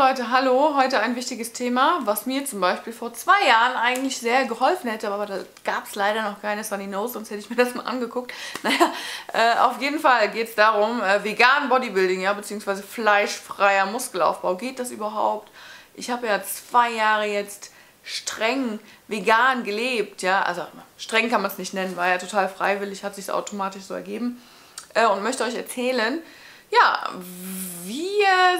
Leute, hallo. Heute ein wichtiges Thema, was mir zum Beispiel vor zwei Jahren eigentlich sehr geholfen hätte, aber da gab es leider noch keine Sunny Nose, sonst hätte ich mir das mal angeguckt. Naja, äh, auf jeden Fall geht es darum, äh, vegan Bodybuilding, ja, beziehungsweise fleischfreier Muskelaufbau. Geht das überhaupt? Ich habe ja zwei Jahre jetzt streng vegan gelebt, ja, also streng kann man es nicht nennen, war ja total freiwillig, hat sich automatisch so ergeben äh, und möchte euch erzählen, ja, wie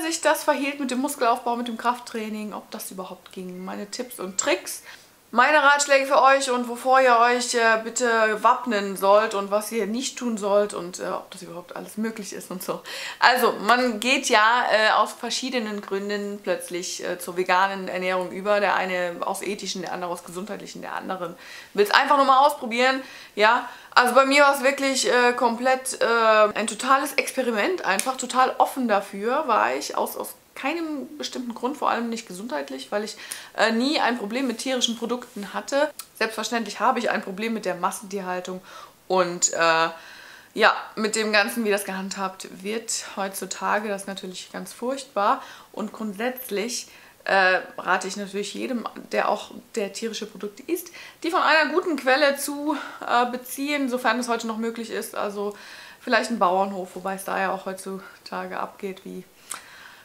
sich das verhielt mit dem Muskelaufbau, mit dem Krafttraining, ob das überhaupt ging, meine Tipps und Tricks meine Ratschläge für euch und wovor ihr euch äh, bitte wappnen sollt und was ihr nicht tun sollt und äh, ob das überhaupt alles möglich ist und so. Also, man geht ja äh, aus verschiedenen Gründen plötzlich äh, zur veganen Ernährung über. Der eine aus ethischen, der andere aus gesundheitlichen, der andere will es einfach nur mal ausprobieren. Ja, also bei mir war es wirklich äh, komplett äh, ein totales Experiment, einfach total offen dafür war ich aus, aus keinem bestimmten Grund, vor allem nicht gesundheitlich, weil ich äh, nie ein Problem mit tierischen Produkten hatte. Selbstverständlich habe ich ein Problem mit der Massentierhaltung und äh, ja, mit dem Ganzen, wie das gehandhabt wird heutzutage, das ist natürlich ganz furchtbar und grundsätzlich äh, rate ich natürlich jedem, der auch der tierische Produkte isst, die von einer guten Quelle zu äh, beziehen, sofern es heute noch möglich ist. Also vielleicht ein Bauernhof, wobei es da ja auch heutzutage abgeht wie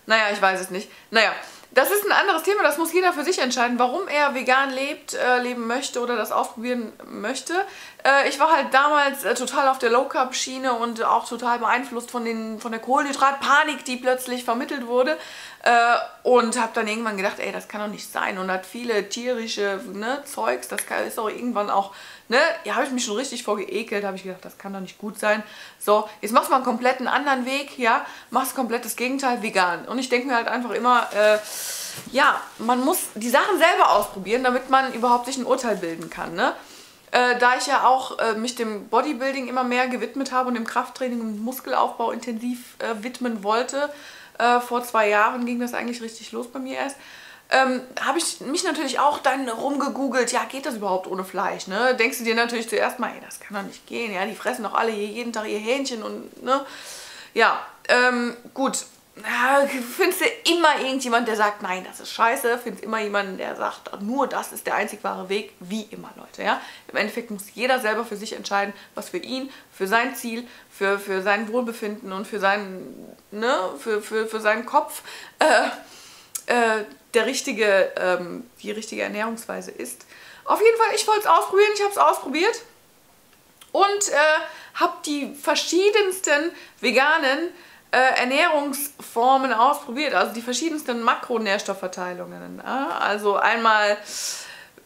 naja, ich weiß es nicht. Naja, das ist ein anderes Thema, das muss jeder für sich entscheiden, warum er vegan lebt, äh, leben möchte oder das ausprobieren möchte. Äh, ich war halt damals äh, total auf der Low-Carb-Schiene und auch total beeinflusst von, den, von der Kohlenhydratpanik, die plötzlich vermittelt wurde. Äh, und habe dann irgendwann gedacht, ey, das kann doch nicht sein. Und hat viele tierische ne, Zeugs, das kann, ist auch irgendwann auch, ne, ja, habe ich mich schon richtig vorgeekelt, habe ich gedacht, das kann doch nicht gut sein. So, jetzt machst du mal einen kompletten anderen Weg, ja, machst komplett das Gegenteil, vegan. Und ich denke mir halt einfach immer, äh, ja, man muss die Sachen selber ausprobieren, damit man überhaupt sich ein Urteil bilden kann, ne? Äh, da ich ja auch äh, mich dem Bodybuilding immer mehr gewidmet habe und dem Krafttraining und Muskelaufbau intensiv äh, widmen wollte, äh, vor zwei Jahren ging das eigentlich richtig los bei mir erst. Ähm, habe ich mich natürlich auch dann rumgegoogelt, ja, geht das überhaupt ohne Fleisch, ne? Denkst du dir natürlich zuerst mal, ey, das kann doch nicht gehen, ja, die fressen doch alle jeden Tag ihr Hähnchen und, ne? Ja, ähm, gut, findest du immer irgendjemand, der sagt, nein, das ist scheiße, findest immer jemanden, der sagt, nur das ist der einzig wahre Weg, wie immer, Leute, ja. Im Endeffekt muss jeder selber für sich entscheiden, was für ihn, für sein Ziel, für, für sein Wohlbefinden und für seinen, ne, für, für, für seinen Kopf, äh, äh, der richtige, ähm, die richtige Ernährungsweise ist. Auf jeden Fall, ich wollte es ausprobieren, ich habe es ausprobiert und äh, habe die verschiedensten veganen äh, Ernährungsformen ausprobiert, also die verschiedensten Makronährstoffverteilungen. Ja? Also einmal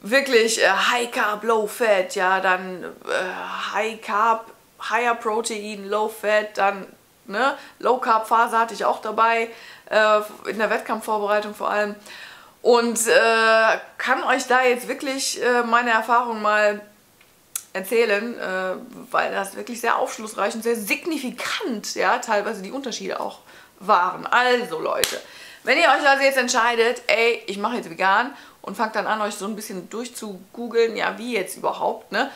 wirklich äh, High Carb, Low Fat, ja, dann äh, High Carb, Higher Protein, Low Fat, dann ne, Low Carb Phase hatte ich auch dabei, äh, in der Wettkampfvorbereitung vor allem. Und äh, kann euch da jetzt wirklich äh, meine Erfahrung mal erzählen, äh, weil das wirklich sehr aufschlussreich und sehr signifikant, ja, teilweise die Unterschiede auch waren. Also Leute, wenn ihr euch also jetzt entscheidet, ey, ich mache jetzt vegan und fangt dann an, euch so ein bisschen durchzugoogeln, ja, wie jetzt überhaupt, ne,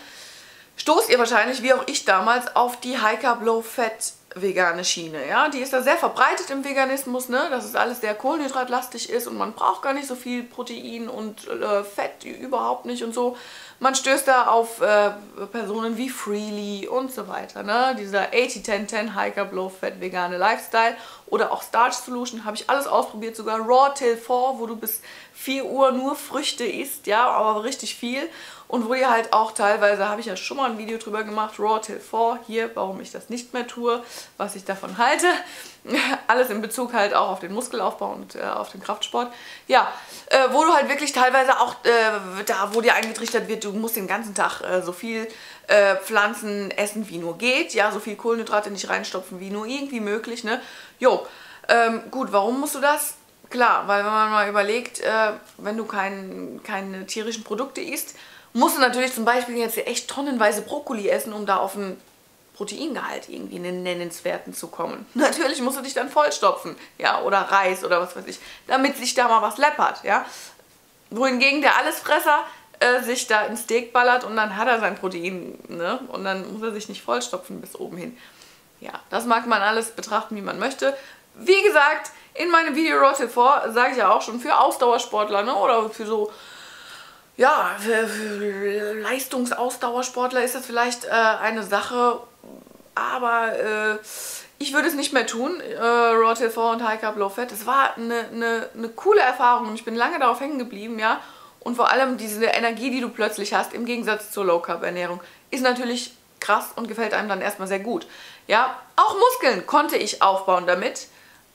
stoßt ihr wahrscheinlich, wie auch ich damals, auf die High Carb Low Fat vegane Schiene, ja, die ist da sehr verbreitet im Veganismus, ne, dass es alles sehr kohlenhydratlastig ist und man braucht gar nicht so viel Protein und äh, Fett überhaupt nicht und so. Man stößt da auf äh, Personen wie Freely und so weiter, ne, dieser 80-10-10 High Carb Low Fat vegane Lifestyle oder auch Starch Solution, habe ich alles ausprobiert, sogar Raw Till 4, wo du bis 4 Uhr nur Früchte isst, ja, aber richtig viel und wo ihr halt auch teilweise, habe ich ja schon mal ein Video drüber gemacht, Raw Till 4, hier, warum ich das nicht mehr tue, was ich davon halte. Alles in Bezug halt auch auf den Muskelaufbau und äh, auf den Kraftsport. Ja, äh, wo du halt wirklich teilweise auch, äh, da wo dir eingetrichtert wird, du musst den ganzen Tag äh, so viel äh, Pflanzen essen, wie nur geht. Ja, so viel Kohlenhydrate nicht reinstopfen, wie nur irgendwie möglich. Ne? Jo, ähm, gut, warum musst du das? Klar, weil wenn man mal überlegt, äh, wenn du kein, keine tierischen Produkte isst, musst du natürlich zum Beispiel jetzt echt tonnenweise Brokkoli essen, um da auf einen Proteingehalt irgendwie einen nennenswerten zu kommen. Natürlich musst du dich dann vollstopfen, ja, oder Reis oder was weiß ich, damit sich da mal was läppert, ja. Wohingegen der Allesfresser äh, sich da ins Steak ballert und dann hat er sein Protein, ne, und dann muss er sich nicht vollstopfen bis oben hin. Ja, das mag man alles betrachten, wie man möchte. wie gesagt, in meinem Video Rotte vor sage ich ja auch schon für Ausdauersportler ne, oder für so ja, für, Leistungsausdauersportler ist das vielleicht äh, eine Sache, aber äh, ich würde es nicht mehr tun, äh, Raw TV und High Carb Low Fat. Es war eine, eine, eine coole Erfahrung und ich bin lange darauf hängen geblieben, ja. Und vor allem diese Energie, die du plötzlich hast, im Gegensatz zur Low Carb Ernährung, ist natürlich krass und gefällt einem dann erstmal sehr gut. Ja, auch Muskeln konnte ich aufbauen damit,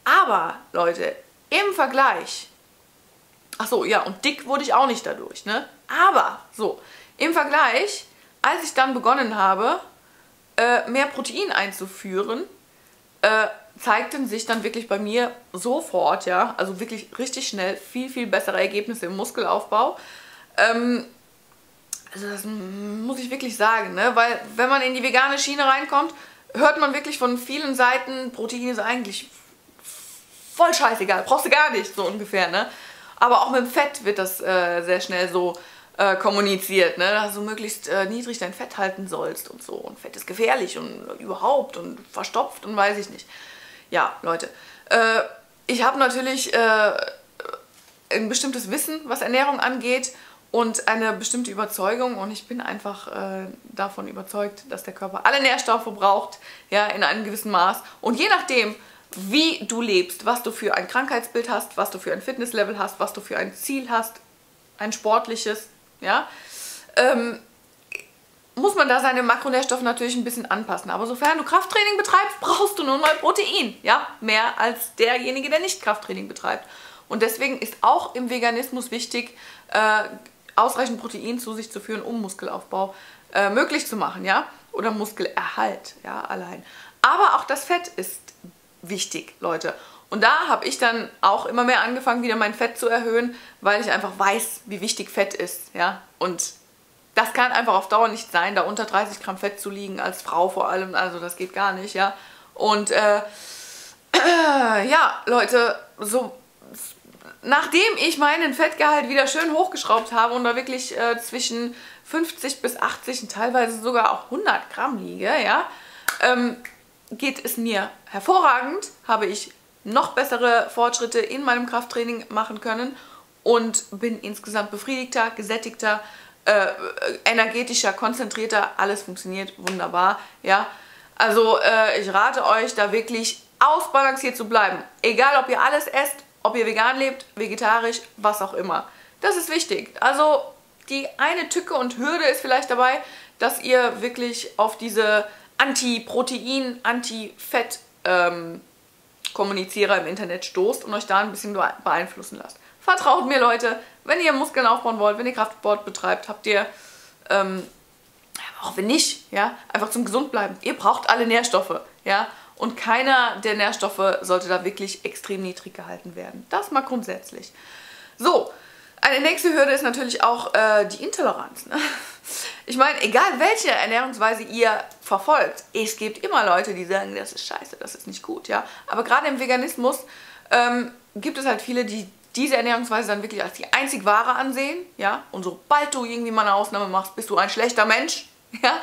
aber Leute, im Vergleich, ach so, ja, und dick wurde ich auch nicht dadurch, ne? Aber, so, im Vergleich, als ich dann begonnen habe, äh, mehr Protein einzuführen, äh, zeigten sich dann wirklich bei mir sofort, ja, also wirklich richtig schnell viel, viel bessere Ergebnisse im Muskelaufbau. Ähm, also das muss ich wirklich sagen, ne? weil wenn man in die vegane Schiene reinkommt, hört man wirklich von vielen Seiten, Protein ist eigentlich voll scheißegal, brauchst du gar nicht, so ungefähr, ne? Aber auch mit dem Fett wird das äh, sehr schnell so äh, kommuniziert, ne? dass du möglichst äh, niedrig dein Fett halten sollst und so. Und Fett ist gefährlich und überhaupt und verstopft und weiß ich nicht. Ja, Leute, äh, ich habe natürlich äh, ein bestimmtes Wissen, was Ernährung angeht und eine bestimmte Überzeugung und ich bin einfach äh, davon überzeugt, dass der Körper alle Nährstoffe braucht, ja, in einem gewissen Maß und je nachdem, wie du lebst, was du für ein Krankheitsbild hast, was du für ein Fitnesslevel hast, was du für ein Ziel hast, ein sportliches, ja, ähm, muss man da seine Makronährstoffe natürlich ein bisschen anpassen. Aber sofern du Krafttraining betreibst, brauchst du nun mal Protein, ja, mehr als derjenige, der nicht Krafttraining betreibt. Und deswegen ist auch im Veganismus wichtig, äh, ausreichend Protein zu sich zu führen, um Muskelaufbau äh, möglich zu machen, ja, oder Muskelerhalt, ja, allein. Aber auch das Fett ist wichtig, Leute. Und da habe ich dann auch immer mehr angefangen, wieder mein Fett zu erhöhen, weil ich einfach weiß, wie wichtig Fett ist. Ja? Und das kann einfach auf Dauer nicht sein, da unter 30 Gramm Fett zu liegen, als Frau vor allem. Also das geht gar nicht. ja. Und äh, äh, ja, Leute, so nachdem ich meinen Fettgehalt wieder schön hochgeschraubt habe und da wirklich äh, zwischen 50 bis 80 und teilweise sogar auch 100 Gramm liege, ja, ähm, geht es mir hervorragend, habe ich noch bessere Fortschritte in meinem Krafttraining machen können und bin insgesamt befriedigter, gesättigter, äh, energetischer, konzentrierter. Alles funktioniert wunderbar, ja. Also äh, ich rate euch, da wirklich ausbalanciert zu bleiben. Egal, ob ihr alles esst, ob ihr vegan lebt, vegetarisch, was auch immer. Das ist wichtig. Also die eine Tücke und Hürde ist vielleicht dabei, dass ihr wirklich auf diese Anti-Protein, Anti-Fett ähm, Kommunizierer im Internet stoßt und euch da ein bisschen beeinflussen lasst. Vertraut mir, Leute, wenn ihr Muskeln aufbauen wollt, wenn ihr Kraftsport betreibt, habt ihr, ähm, auch wenn nicht, ja, einfach zum gesund bleiben. Ihr braucht alle Nährstoffe, ja, und keiner der Nährstoffe sollte da wirklich extrem niedrig gehalten werden. Das mal grundsätzlich. So, eine nächste Hürde ist natürlich auch äh, die Intoleranz. Ne? Ich meine, egal welche Ernährungsweise ihr verfolgt, es gibt immer Leute, die sagen, das ist scheiße, das ist nicht gut, ja. Aber gerade im Veganismus ähm, gibt es halt viele, die diese Ernährungsweise dann wirklich als die einzig wahre ansehen, ja. Und sobald du irgendwie mal eine Ausnahme machst, bist du ein schlechter Mensch, ja.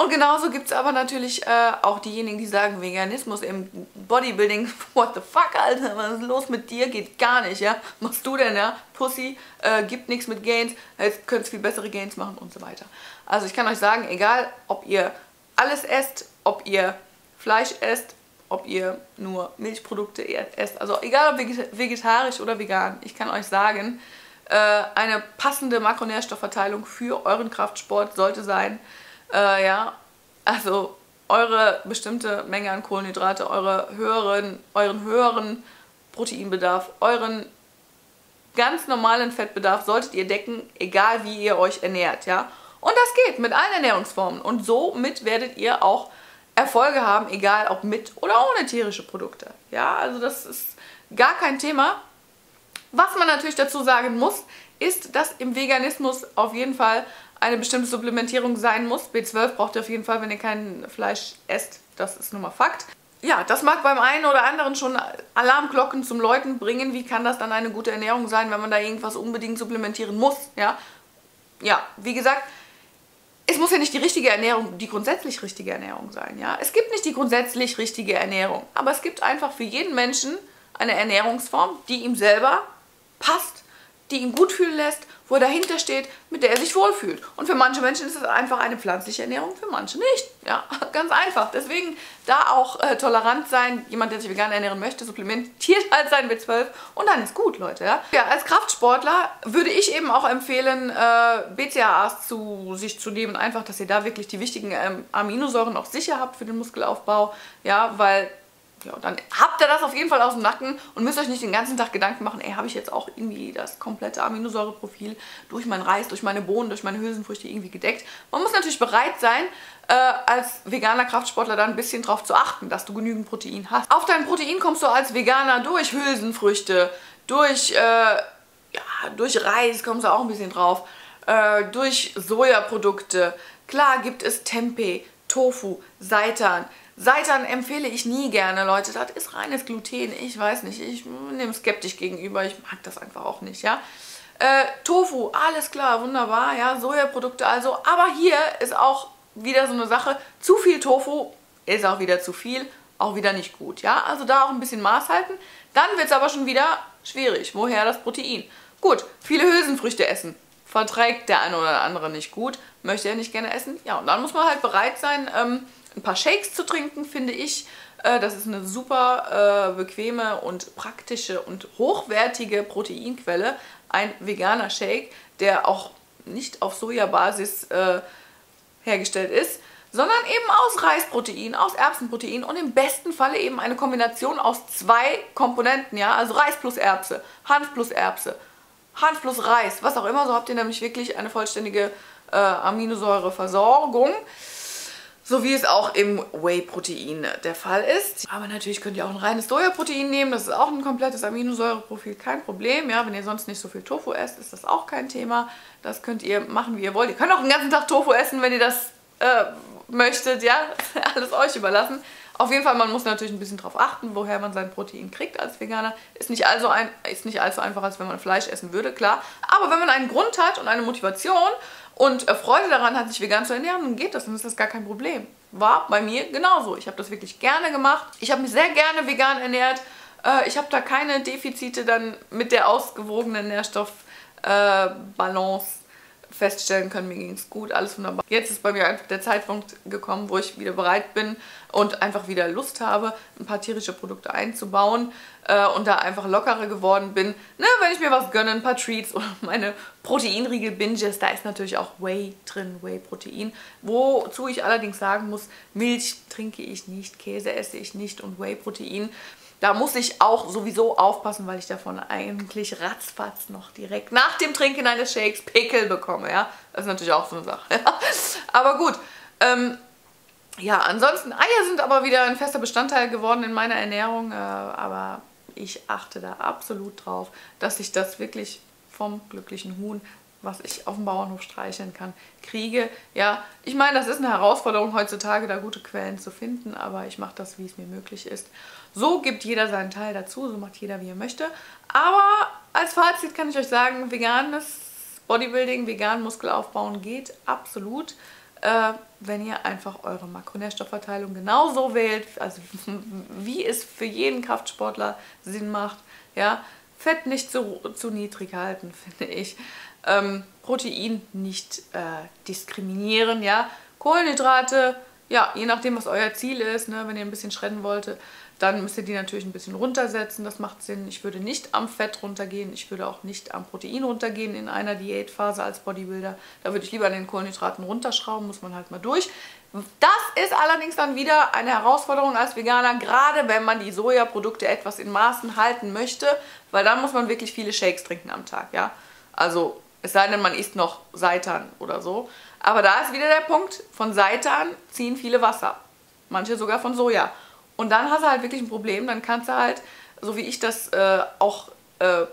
Und genauso gibt es aber natürlich äh, auch diejenigen, die sagen, Veganismus im Bodybuilding, what the fuck, Alter, was ist los mit dir? Geht gar nicht, ja? Machst du denn, ja? Pussy, äh, gibt nichts mit Gains, jetzt könnt ihr viel bessere Gains machen und so weiter. Also ich kann euch sagen, egal ob ihr alles esst, ob ihr Fleisch esst, ob ihr nur Milchprodukte esst, also egal ob vegetarisch oder vegan, ich kann euch sagen, äh, eine passende Makronährstoffverteilung für euren Kraftsport sollte sein, äh, ja, also eure bestimmte Menge an Kohlenhydrate, eure höheren, euren höheren Proteinbedarf, euren ganz normalen Fettbedarf solltet ihr decken, egal wie ihr euch ernährt, ja. Und das geht mit allen Ernährungsformen. Und somit werdet ihr auch Erfolge haben, egal ob mit oder ohne tierische Produkte. Ja, also das ist gar kein Thema. Was man natürlich dazu sagen muss, ist, dass im Veganismus auf jeden Fall eine bestimmte Supplementierung sein muss. B12 braucht ihr auf jeden Fall, wenn ihr kein Fleisch esst. Das ist nun mal Fakt. Ja, das mag beim einen oder anderen schon Alarmglocken zum Läuten bringen. Wie kann das dann eine gute Ernährung sein, wenn man da irgendwas unbedingt supplementieren muss? Ja, ja wie gesagt, es muss ja nicht die richtige Ernährung, die grundsätzlich richtige Ernährung sein. Ja? Es gibt nicht die grundsätzlich richtige Ernährung, aber es gibt einfach für jeden Menschen eine Ernährungsform, die ihm selber passt, die ihn gut fühlen lässt, wo er dahinter steht, mit der er sich wohlfühlt. Und für manche Menschen ist es einfach eine pflanzliche Ernährung, für manche nicht. Ja, ganz einfach. Deswegen da auch äh, tolerant sein. Jemand, der sich vegan ernähren möchte, supplementiert halt sein B12 und dann ist gut, Leute. Ja, ja als Kraftsportler würde ich eben auch empfehlen, äh, BCAAs zu sich zu nehmen. Einfach, dass ihr da wirklich die wichtigen ähm, Aminosäuren auch sicher habt für den Muskelaufbau. Ja, weil ja, dann habt ihr das auf jeden Fall aus dem Nacken und müsst euch nicht den ganzen Tag Gedanken machen, ey, habe ich jetzt auch irgendwie das komplette Aminosäureprofil durch meinen Reis, durch meine Bohnen, durch meine Hülsenfrüchte irgendwie gedeckt. Man muss natürlich bereit sein, äh, als veganer Kraftsportler da ein bisschen drauf zu achten, dass du genügend Protein hast. Auf dein Protein kommst du als Veganer durch Hülsenfrüchte, durch, äh, ja, durch Reis kommst du auch ein bisschen drauf, äh, durch Sojaprodukte. Klar gibt es Tempeh, Tofu, Seitan, Seitan empfehle ich nie gerne, Leute. Das ist reines Gluten. Ich weiß nicht, ich nehme skeptisch gegenüber. Ich mag das einfach auch nicht, ja. Äh, Tofu, alles klar, wunderbar, ja. Sojaprodukte also. Aber hier ist auch wieder so eine Sache. Zu viel Tofu ist auch wieder zu viel, auch wieder nicht gut, ja. Also da auch ein bisschen Maß halten. Dann wird es aber schon wieder schwierig. Woher das Protein? Gut, viele Hülsenfrüchte essen. Verträgt der eine oder andere nicht gut. Möchte er nicht gerne essen. Ja, und dann muss man halt bereit sein, ähm, ein paar Shakes zu trinken, finde ich. Äh, das ist eine super äh, bequeme und praktische und hochwertige Proteinquelle. Ein veganer Shake, der auch nicht auf Sojabasis äh, hergestellt ist, sondern eben aus Reisprotein, aus Erbsenprotein und im besten Falle eben eine Kombination aus zwei Komponenten, ja, also Reis plus Erbse, Hanf plus Erbse, Hanf plus Reis, was auch immer, so habt ihr nämlich wirklich eine vollständige äh, Aminosäureversorgung so wie es auch im Whey-Protein der Fall ist. Aber natürlich könnt ihr auch ein reines Sojaprotein nehmen, das ist auch ein komplettes Aminosäureprofil, kein Problem. Ja, wenn ihr sonst nicht so viel Tofu esst, ist das auch kein Thema. Das könnt ihr machen, wie ihr wollt. Ihr könnt auch den ganzen Tag Tofu essen, wenn ihr das äh, möchtet, ja, alles euch überlassen. Auf jeden Fall, man muss natürlich ein bisschen darauf achten, woher man sein Protein kriegt als Veganer. Ist nicht, also ein, ist nicht allzu einfach, als wenn man Fleisch essen würde, klar. Aber wenn man einen Grund hat und eine Motivation und äh, Freude daran hat, sich vegan zu ernähren, dann geht das, dann ist das gar kein Problem. War bei mir genauso. Ich habe das wirklich gerne gemacht. Ich habe mich sehr gerne vegan ernährt. Äh, ich habe da keine Defizite dann mit der ausgewogenen Nährstoffbalance feststellen können, mir ging es gut, alles wunderbar. Jetzt ist bei mir einfach der Zeitpunkt gekommen, wo ich wieder bereit bin und einfach wieder Lust habe, ein paar tierische Produkte einzubauen äh, und da einfach lockerer geworden bin. Ne, wenn ich mir was gönne, ein paar Treats oder meine Proteinriegel-Binges, da ist natürlich auch Whey drin, Whey-Protein. Wozu ich allerdings sagen muss, Milch trinke ich nicht, Käse esse ich nicht und Whey-Protein da muss ich auch sowieso aufpassen, weil ich davon eigentlich ratzfatz noch direkt nach dem Trinken eines Shakes Pickel bekomme. Ja? Das ist natürlich auch so eine Sache. aber gut. Ähm, ja, ansonsten, Eier sind aber wieder ein fester Bestandteil geworden in meiner Ernährung. Äh, aber ich achte da absolut drauf, dass ich das wirklich vom glücklichen Huhn was ich auf dem Bauernhof streicheln kann, kriege. Ja, ich meine, das ist eine Herausforderung heutzutage, da gute Quellen zu finden, aber ich mache das, wie es mir möglich ist. So gibt jeder seinen Teil dazu, so macht jeder, wie er möchte. Aber als Fazit kann ich euch sagen, veganes Bodybuilding, vegan Muskelaufbauen geht absolut, äh, wenn ihr einfach eure Makronährstoffverteilung genauso wählt, also wie es für jeden Kraftsportler Sinn macht. Ja, Fett nicht zu, zu niedrig halten, finde ich ähm, Protein nicht äh, diskriminieren, ja. Kohlenhydrate, ja, je nachdem, was euer Ziel ist, ne, wenn ihr ein bisschen schredden wollt, dann müsst ihr die natürlich ein bisschen runtersetzen, das macht Sinn. Ich würde nicht am Fett runtergehen, ich würde auch nicht am Protein runtergehen in einer Diätphase als Bodybuilder. Da würde ich lieber an den Kohlenhydraten runterschrauben, muss man halt mal durch. Das ist allerdings dann wieder eine Herausforderung als Veganer, gerade wenn man die Sojaprodukte etwas in Maßen halten möchte, weil dann muss man wirklich viele Shakes trinken am Tag, ja. Also es sei denn, man isst noch Seitan oder so. Aber da ist wieder der Punkt, von Seitan ziehen viele Wasser. Manche sogar von Soja. Und dann hast du halt wirklich ein Problem. Dann kannst du halt, so wie ich das äh, auch äh,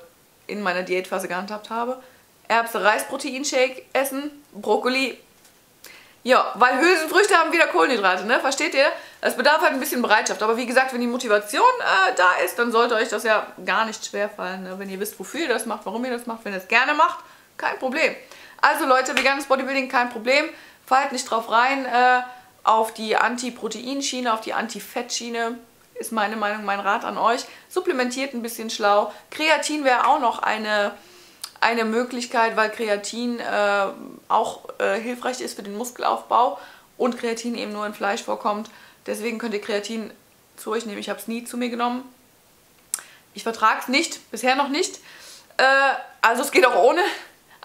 in meiner Diätphase gehandhabt habe, Erbse, Reisproteinshake essen, Brokkoli. Ja, weil Hülsenfrüchte haben wieder Kohlenhydrate, ne? Versteht ihr? Es bedarf halt ein bisschen Bereitschaft. Aber wie gesagt, wenn die Motivation äh, da ist, dann sollte euch das ja gar nicht schwerfallen. Ne? Wenn ihr wisst, wofür ihr das macht, warum ihr das macht, wenn ihr es gerne macht, kein Problem. Also Leute, veganes Bodybuilding kein Problem. fallt nicht drauf rein äh, auf die Anti-Protein-Schiene, auf die Anti-Fett-Schiene. Ist meine Meinung, mein Rat an euch. Supplementiert ein bisschen schlau. Kreatin wäre auch noch eine, eine Möglichkeit, weil Kreatin äh, auch äh, hilfreich ist für den Muskelaufbau und Kreatin eben nur in Fleisch vorkommt. Deswegen könnt ihr Kreatin zu euch nehmen. Ich habe es nie zu mir genommen. Ich vertrage es nicht, bisher noch nicht. Äh, also es geht auch ohne,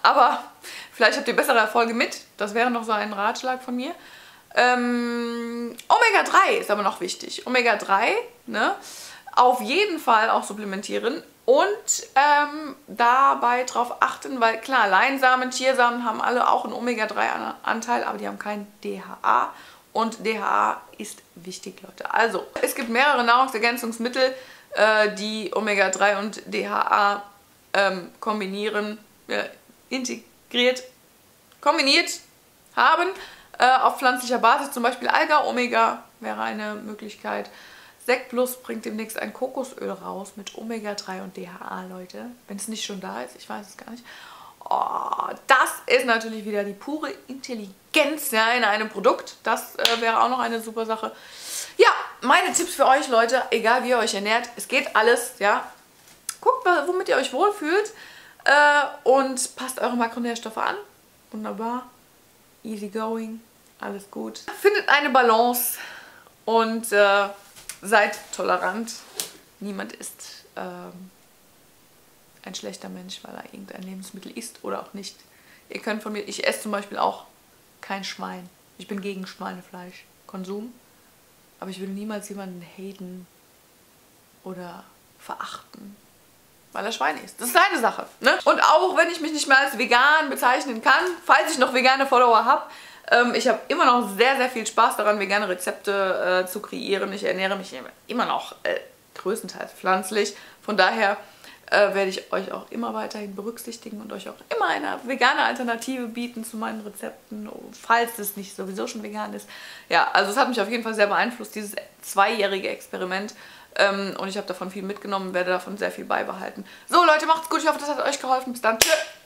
aber vielleicht habt ihr bessere Erfolge mit. Das wäre noch so ein Ratschlag von mir. Ähm, Omega-3 ist aber noch wichtig. Omega-3, ne? Auf jeden Fall auch supplementieren und ähm, dabei darauf achten, weil klar, Leinsamen, Tiersamen haben alle auch einen Omega-3-Anteil, aber die haben kein DHA und DHA ist wichtig, Leute. Also, es gibt mehrere Nahrungsergänzungsmittel, äh, die Omega-3 und DHA ähm, kombinieren, äh, integriert, kombiniert haben äh, auf pflanzlicher Basis. Zum Beispiel Alga-Omega wäre eine Möglichkeit. Sekt Plus bringt demnächst ein Kokosöl raus mit Omega-3 und DHA, Leute. Wenn es nicht schon da ist, ich weiß es gar nicht. Oh, das ist natürlich wieder die pure Intelligenz ja, in einem Produkt. Das äh, wäre auch noch eine super Sache. Ja, meine Tipps für euch, Leute, egal wie ihr euch ernährt, es geht alles, ja. Guckt womit ihr euch wohlfühlt äh, und passt eure Makronährstoffe an. Wunderbar. Easy going. Alles gut. Findet eine Balance und äh, seid tolerant. Niemand ist ähm, ein schlechter Mensch, weil er irgendein Lebensmittel isst oder auch nicht. Ihr könnt von mir, ich esse zum Beispiel auch kein Schwein. Ich bin gegen Schweinefleisch. Konsum. Aber ich würde niemals jemanden haten oder verachten, weil er Schwein ist. Das ist seine Sache. Ne? Und auch wenn ich mich nicht mehr als vegan bezeichnen kann, falls ich noch vegane Follower habe, ähm, ich habe immer noch sehr, sehr viel Spaß daran, vegane Rezepte äh, zu kreieren. Ich ernähre mich immer noch äh, größtenteils pflanzlich. Von daher äh, werde ich euch auch immer weiterhin berücksichtigen und euch auch immer eine vegane Alternative bieten zu meinen Rezepten, falls es nicht sowieso schon vegan ist. Ja, also es hat mich auf jeden Fall sehr beeinflusst, dieses zweijährige Experiment. Ähm, und ich habe davon viel mitgenommen, werde davon sehr viel beibehalten. So Leute, macht's gut. Ich hoffe, das hat euch geholfen. Bis dann. Tschüss.